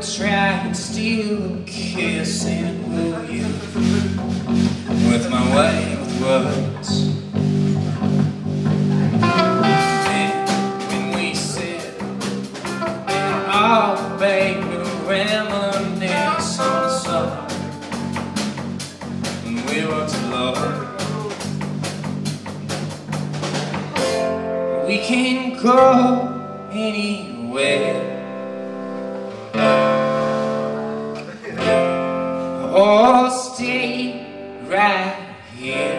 Try and steal a kiss and woo you with my way with words. And when we sit and all baby reminisce on the summer when we were together. We can go anywhere. Or stay right here.